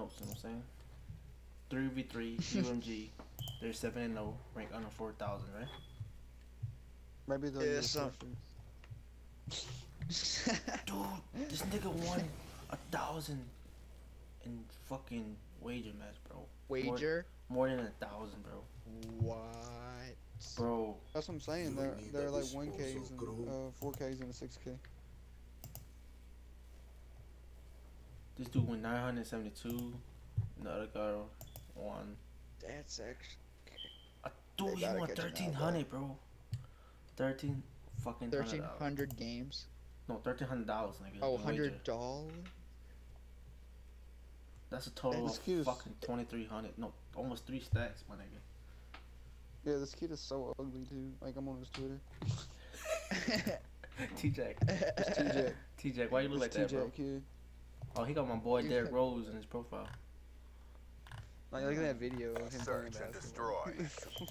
notes, you know what I'm saying? 3v3, UMG, they're 7 and 0, rank under 4,000, right? Maybe they'll yeah, something. Dude, this nigga won a thousand in fucking wager match, bro. Wager? More, more than a thousand, bro. What? Bro. That's what I'm saying. They're, they're like 1Ks and uh, 4Ks and a 6K. This dude won 972. and The other guy won. That's actually Dude, he won catch him now, thirteen hundred, bro. Thirteen fucking thirteen hundred. hundred games. No, thirteen hundred dollars, nigga. Oh, in hundred dollars. That's a total This of kid is- fucking twenty three hundred. No, almost three stacks, my nigga. Yeah, this kid is so ugly too. Like I'm on his Twitter. T Jack, It's TJ. T Jack, why you look like that, bro? TJ kid. Oh, he got my boy Yeah. Derrick Rose in his profile. Like look at that video of him playing Search and basketball. destroy.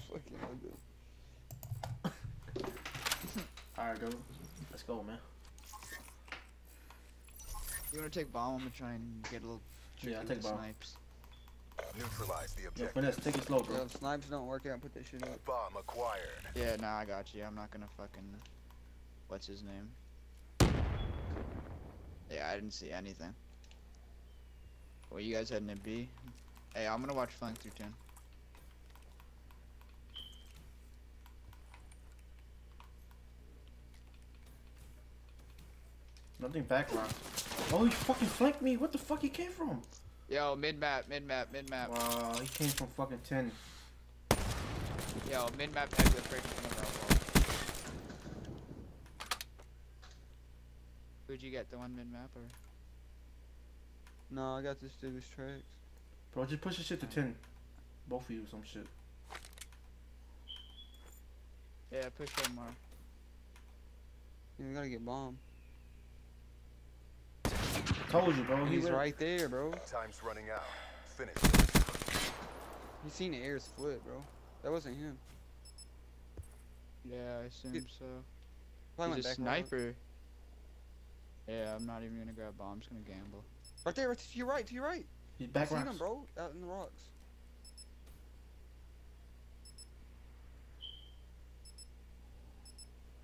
fucking ugly. All right, dude, let's go, man. You wanna take bomb? I'm gonna try and get a little tricky Yeah, I'll take the bomb. snipes. Neutralize the Yo, objective. finesse, take it slow, bro. Yeah, if snipes don't work out, put this shit up. Bomb acquired. Yeah, nah, I got you. I'm not gonna fucking. What's his name? Yeah, I didn't see anything. Well, you guys heading to B? Hey, I'm gonna watch flank through 10. Nothing back rock. Oh, he fucking flanked me. What the fuck he came from? Yo, mid map, mid map, mid map. Wow, he came from fucking ten. Yo, mid map exit right in front of our wall. Who'd you get? The one mid map or? No, I got this dude's tracks. Bro, just push the shit to ten. Both of you, some shit. Yeah, push one more. You gotta get bomb. Told you, bro. He He's went- right there, bro. Time's running out. Finish. You seen the air split, bro. That wasn't him. Yeah, I assume Dude, so. Probably He's a went back sniper. Yeah, I'm not even gonna grab bomb. I'm just gonna gamble. Right there, right to your right, to your right. He's I back seen rocks. him, bro, out in the rocks.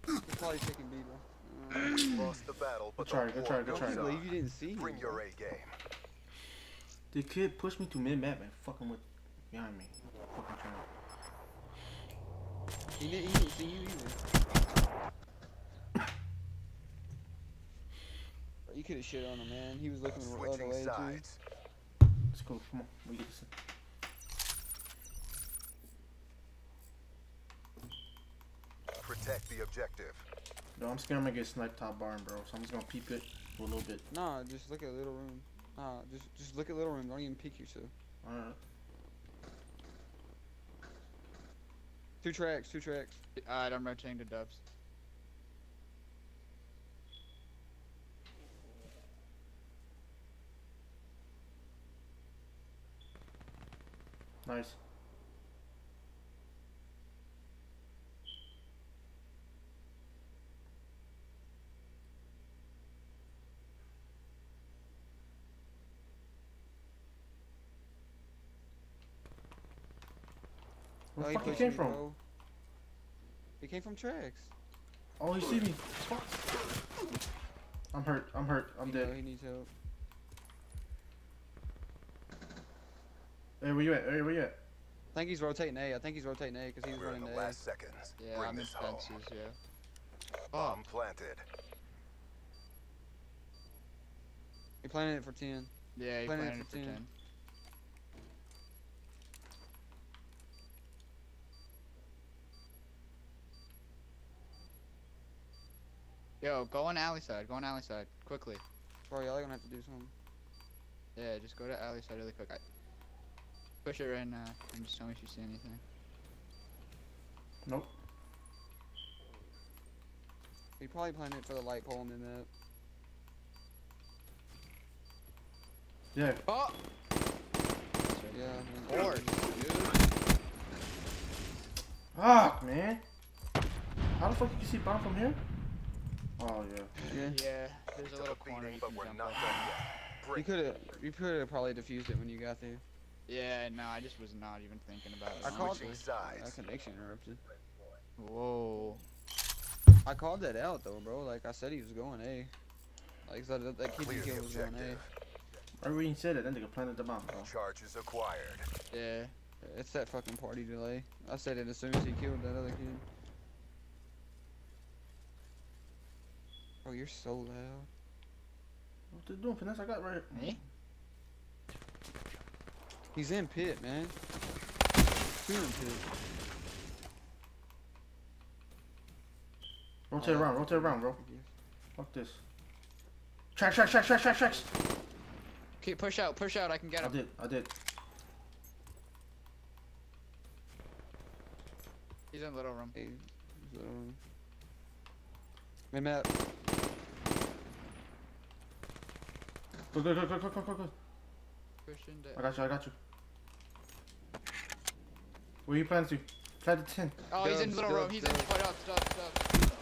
He's probably taking B, bro. Uh, Lost the battle, but Good try, the good war try, good try. I can't believe you didn't see him. Bring your. A game. The kid pushed me to mid map and fucking with behind me. Fucking trying. He didn't, he didn't see you either. You could have shit on him, man. He was looking uh, the other Switching way, too. Let's go. Come on. We get this. Protect the objective. No, I'm scared I'm gonna get sniped top barn, bro. So I'm just gonna peep it for a little bit. Nah, just look at little room. Nah, just just look at little room. Don't even peek yourself. Alright. Two tracks, two tracks. Alright, I'm rotating to dubs. Nice. Where Oh, the he fuck he came me, from? bro. He came from tracks. Oh, he see me. Fuck. I'm hurt. I'm hurt. I'm You know dead. He needs help. Hey, where you at? Hey, where you at? I think he's rotating A. I think he's rotating A because he was We're in running the A. last seconds. Yeah, Bring I'm in this home. fences, yeah. Bomb planted. He planted it for 10. Yeah, he Planted planted it for for 10. 10. Yo, go on alley side, go on alley side, quickly. Bro, y'all gonna have to do something. Yeah, just go to alley side really quick. I push it right now and just tell me if you see anything. Nope. He probably planted it for the light pole in the map. Yeah. Oh! Yeah. man. Force, dude. Fuck, man. How the fuck did you see bomb from here? Oh yeah. Yeah. Yeah, there's a little corner you but can we're jump not done yet. You could have, you could have probably defused it when you got there. Yeah, no, I just was not even thinking about it. I called Switching it. sides. That connection interrupted. Whoa. I called that out though, bro. Like I said, he was going A. Like so that, that kid you Clear the killed was going objective. A. I already said it. That nigga planted the bomb, bro. Charges acquired. Yeah. It's that fucking party delay. I said it as soon as he killed that other kid. Bro, you're so loud. What they doing, finesse? I got right. Me? He's in pit, man. Two in pit. Rotate Oh, around, rotate around, bro. Fuck this. Track, track, track, track, track, tracks. Okay, push out, push out. I can get him. I did, I did. He's in little room. Hey, so, Hey, Matt. Go, go, go, go, go, go, go, go. I down. got you, I got you. Where you planning to? Plant to 10. Oh, he's in Dubs, little room. dubs, He's in. dubs. Put up, stop, stop.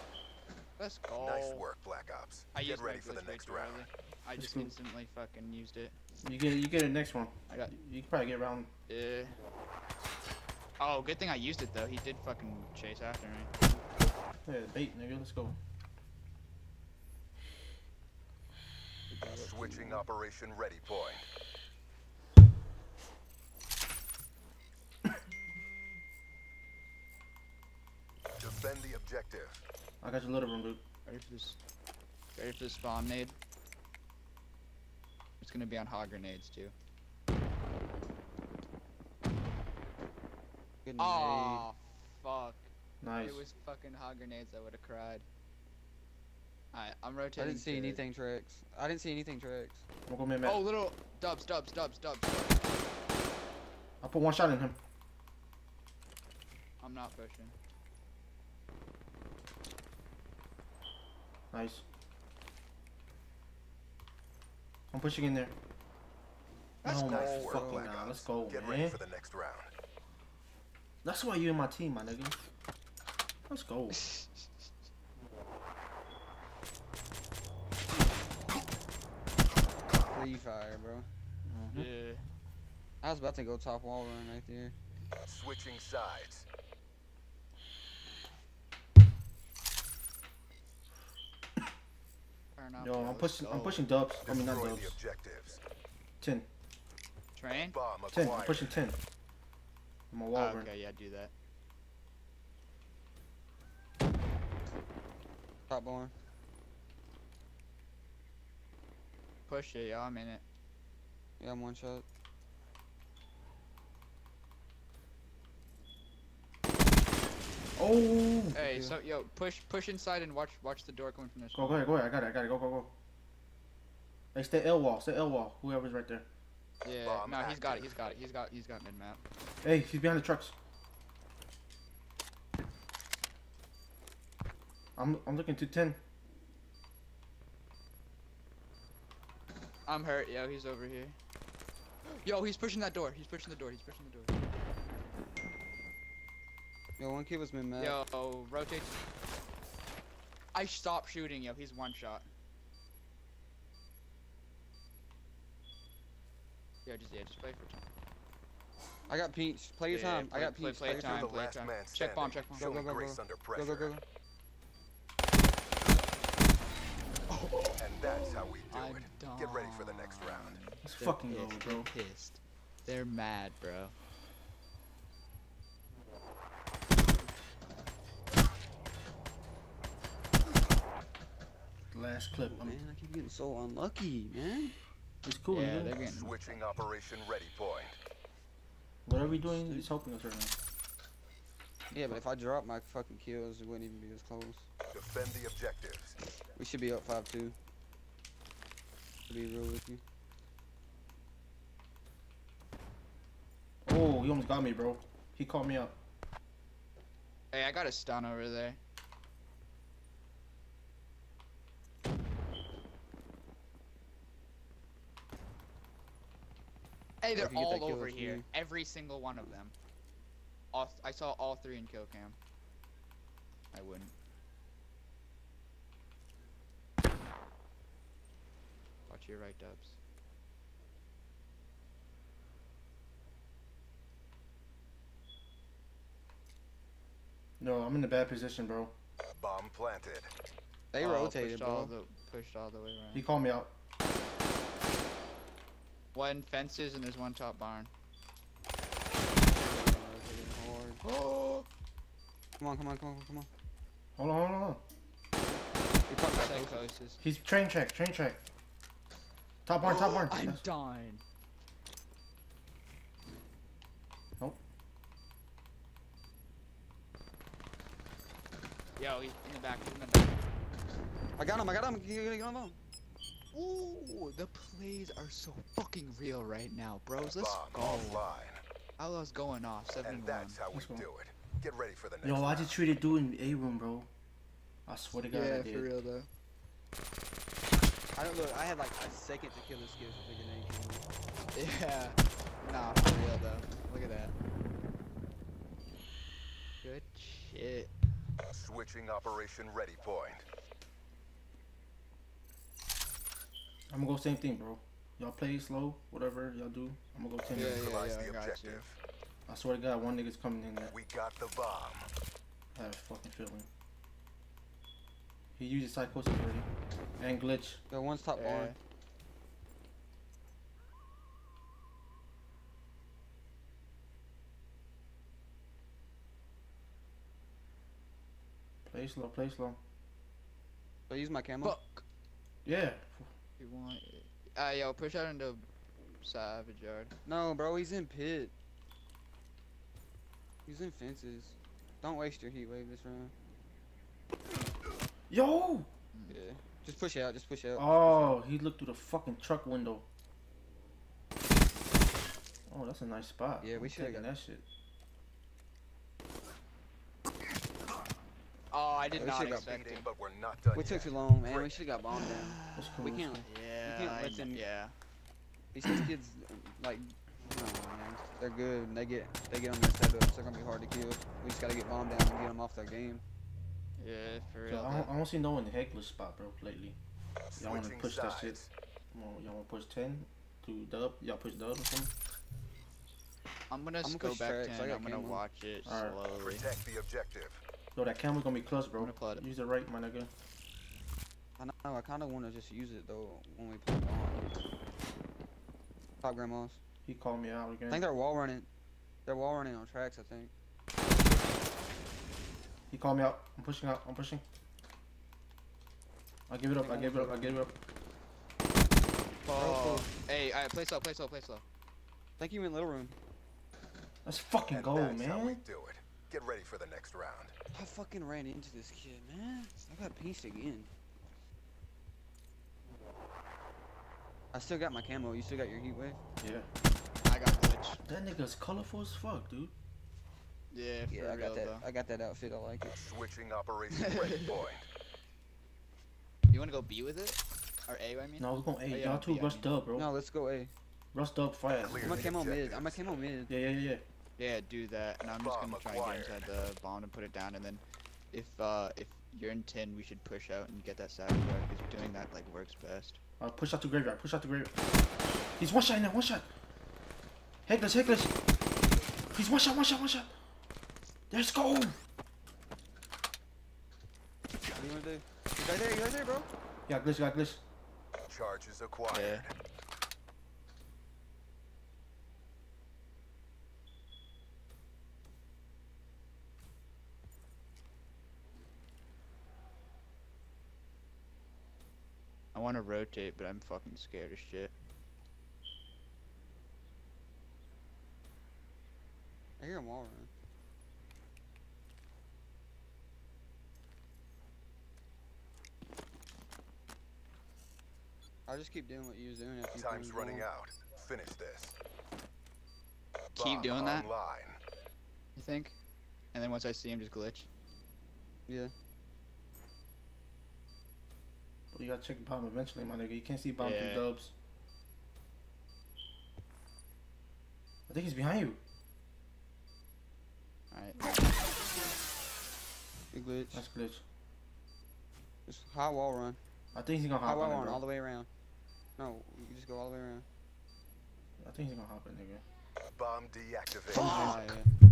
Let's go. Nice work, Black Ops. I Get ready for the next round. early. I just cool. instantly fucking used it. You get it, you get it next one. I got- You can probably get around. Yeah. Oh, good thing I used it though. He did fucking chase after me. Yeah, bait, nigga. Let's go. Switching operation ready point. Objective. I got your little room, dude. Ready for this? Ready for this spawn nade? It's gonna be on hog grenades too. Good Oh, fuck. Nice. It was fucking hog grenades. I would have cried. Alright, I'm rotating. I didn't see to- anything Tricks. I didn't see anything Tricks. I'm go Oh, little dubs, dubs, dubs, dubs. dubs. I put one shot in him. I'm not pushing. Nice. I'm pushing in there. Let's oh my Nice go. work, fucking Black god, Ops. let's go, Get man. ready for the next round. That's why you in my team, my nigga. Let's go. Free fire, bro. Mhm. Yeah. I was about to go top wall run right there. Switching sides. Turn up, Yo, I'm pushing. I'm pushing dubs. I mean not dubs. the. Ten. Train? Ten. I'm pushing ten. I'm a Oh, wall run. okay, yeah, do that. Top barn. Push it, yo, I'm in it. Yeah, I'm one shot. Oh. Hey, Yeah. so yo, push push inside and watch watch the door coming from this Go, go ahead, go ahead. I got it. I got it. Go, go, go. Hey, stay L wall. Stay L wall. Whoever's right there. Yeah, Bomb no, he's got it, he's got it, he's got he's got mid map. Hey, he's behind the trucks. I'm I'm looking to ten. I'm hurt, yo, he's over here. Yo, he's pushing that door, he's pushing the door, he's pushing the door. Yo, one kid was mid map. Yo, rotate. I stopped shooting, yo, he's one shot. Yeah, just yeah, just play for time. I got peach. Play your Yeah, time. play- I got play- peach. play Play your time. time. You're the play last time. man Check bomb, standing. check bomb. Go, Showing go, go, grace go. under Go, pressure. go, go, go. And that's how we do I'm it. Get ready for the next round. Let's They're fucking pissed, go, they're bro. pissed. They're mad, bro. Last clip. Oh, I'm, Man, I keep getting so unlucky, man. it's cool. yeah, they're getting. Switching operation ready point. What are we doing, he's helping us right now. Yeah, but if I drop my fucking kills, it wouldn't even be as close. Defend the objectives. We should be up 5-2. To be real with you. Oh, he almost got me, bro. He called me up. Hey, I got a stun over there. Hey, they're all over here. Me. Every single one of them. All, I saw all three in kill cam. I wouldn't. Watch your right dubs. No, I'm in a bad position, bro. Bomb planted. Oh, they oh, rotated, pushed bro. All the, pushed all the way around. He called me out. One fences and there's one top barn. Oh. Come on, come on, come on, come on. Hold on, hold on. He probably got. Psychosis. He's train check, train check. Top barn, top barn. I'm Yes. dying. Nope. Yo, he's in the back. He's in the back. I got him, I got him. Get, get on him. Ooh, the plays are so fucking real right now, bros. Let's Bomb go. offline. Outlaws going off. Seven And 71. that's how we Let's go. do it. Get ready for the next Yo, I round. just treated dude in A room, bro. I swear to God, I did. for real though. I don't look. I had like a second to kill this kid for thinking they Yeah. Nah, for real though. Look at that. Good shit. Switching operation ready point. I'm gonna go same thing, bro. Y'all play slow, whatever y'all do. I'm gonna go 10 Yeah, minutes. yeah. Neutralize the I got you. objective. I swear to God, one nigga's coming in there. We got the bomb. I have a fucking feeling. He uses psychosis already. And glitch. Yo, one's top Yeah. barn. Play slow, play slow. So use my camo. Fuck. Yeah. You want? Uh, yo, push out into Savage Yard. No, bro, he's in pit. He's in fences. Don't waste your heat wave this round. Yo! Yeah. Just push out. Just push out. Oh, he looked through the fucking truck window. Oh, that's a nice spot. Yeah, we should've taking got- that shit. Oh, I did We not should've got expect Beating, it. but we're not done We yet. took too long, man. We should have got bombed down. That's cool. We can't. cool. Yeah. can't let kn- them- Yeah. These kids, like, I man. They're good. And they get they get on their setups. They're gonna be hard to kill. We just gotta get bombed down and get them off their game. Yeah, for So real. I, don't, I don't see no one in the heckler spot, bro, lately. Y'all wanna Switching push that shit? sides. Come on, y'all wanna push 10 to dub? Y'all push dub or something? I'm gonna gonna go back tracks, I 10. got I'm gonna camo. watch it Alright. slowly. Protect the objective. Yo, that camera's gonna be clutch, bro. I'm gonna flood it. Use it right, my nigga. I know. I kind of want to just use it though when we play on. Top grandmas. He called me out again. I think they're wall running. They're wall running on tracks. I think. He called me out. I'm pushing out. I'm pushing. I give it up. I give it up. I give it up. Oh. Hey, alright, play slow, play slow, play slow. Thank you in little room. Let's fucking And go, that's how we man. do it. Get ready for the next round. I fucking ran into this kid, man. I got pieced again. I still got my camo. You still got your heat wave? Yeah. I got glitch. That nigga's colorful as fuck, dude. Yeah, for Yeah, I real got that. though. I got that outfit. I like it. Switching operation ready point. You wanna go B with it? Or A, I mean? No, we're going Oh, hey, yeah, y'all two yeah, rush I mean- dub, bro. No, let's go A. Rush dub fast. Clear I'm a camo mid. I'm a camo mid. Yeah, yeah, yeah, yeah. Yeah, do that, and I'm just gonna try and get inside the bomb and put it down, and then if uh if you're in 10, we should push out and get that savage yard, because doing that like works best. Uh, push out to graveyard. Push out to graveyard. He's one shot in there. One shot. Heckless, Heckless. He's one shot. One shot. One shot. Let's go. What do you wanna do? He's right there. He's right there, bro. Yeah, glitch. Got glitch. Charges acquired. Yeah. Want to rotate, but I'm fucking scared as shit. I hear him wall run. I'll just keep doing what you was doing after you Time's running wall. out. Finish this. Keep Bomb doing that? Online. You think? And then once I see him, just glitch. Yeah. But you gotta check bomb eventually, my nigga. You can't see bomb Yeah. through dubs. I think he's behind you. Alright. Big glitch. That's glitch. Just high wall run. I think he's gonna High hop wall on it, run all the way around. No, you just go all the way around. I think he's gonna hop it, nigga. Bomb deactivated. Yeah, yeah.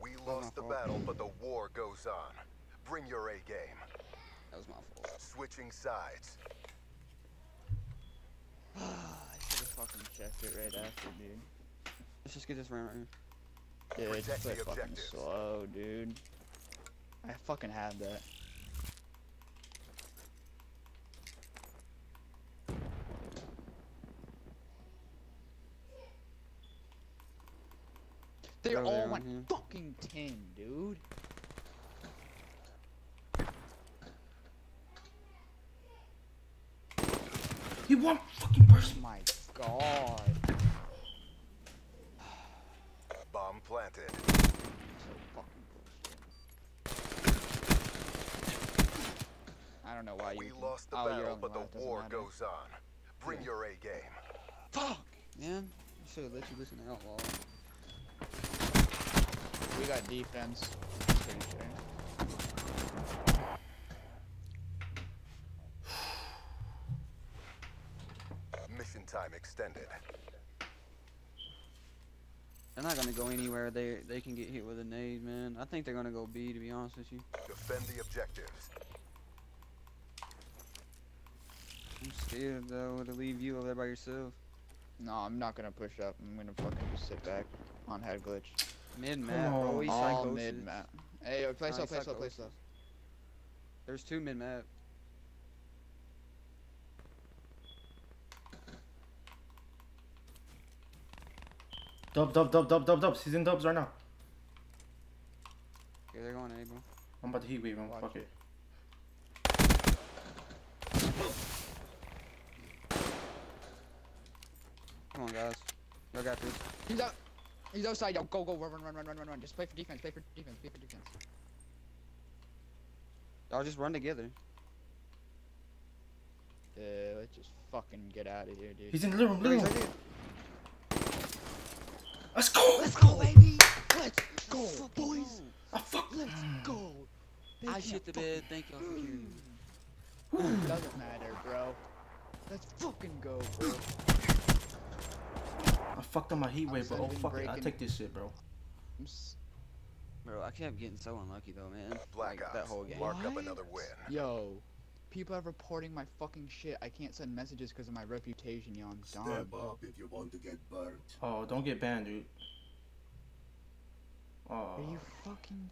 We lost the battle, but the war goes on. Bring your A game. That was my fault. Switching sides. I should have fucking checked it right after, dude. Let's just get this round right here. Dude, it's Protect play fucking objectives. slow, dude. I fucking had that. They're all on on here. fucking 10, dude. He one fucking Oh my god. Bomb planted. So fucking bullshit. I don't know why you. We can- lost the oh, you're battle, but the war matter. goes on. Bring your A game. Fuck! Man, I should have let you listen to Outlaw. We got defense. I'm pretty sure. Time extended. They're not gonna go anywhere. They they can get hit with a nade, man. I think they're gonna go B. To be honest with you, Defend the objectives. I'm scared though to leave you over there by yourself. No, I'm not gonna push up. I'm gonna fucking just sit back on head glitch. Mid map, bro. on. He's All mid map. Hey, yo, play Nah, slow, play slow, play slow. There's two mid map. Dub, dub, dub, dub, dub, dubs. He's in dubs right now. Okay, they're going A, bro. I'm about to heat wave him. Watch Fuck it. it. Come on, guys. Y'all got this. He's out. He's outside. Yo, go, go, run, run, run, run, run, run, run. Just play for defense. Play for defense. Play for defense. Y'all just run together. Uh, let's just fucking get out of here, dude. He's in the living room. Living room. Right here. Let's go. Let's go, baby. Let's go, boys. Oh, fuck. Let's go. They I shit the bed. Thank y'all for mm. cheering. Doesn't matter, bro. Let's fucking go, bro. I fucked up my heat I'm wave, but oh sending fuck it. I take this shit, bro. I'm s- Bro, I kept getting so unlucky though, man. Black like, that whole game. Mark up another win. Yo, people are reporting my fucking shit. I can't send messages because of my reputation, yo. I'm done. Step up if you want to get burnt. Oh, don't get banned, dude. Oh. Are you oh. fucking